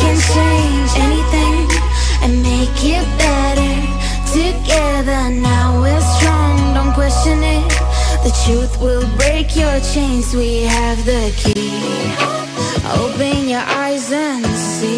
can change anything and make it better Together. Now we're strong, don't question it. The truth will break your chains, we have the key. Open your eyes and see.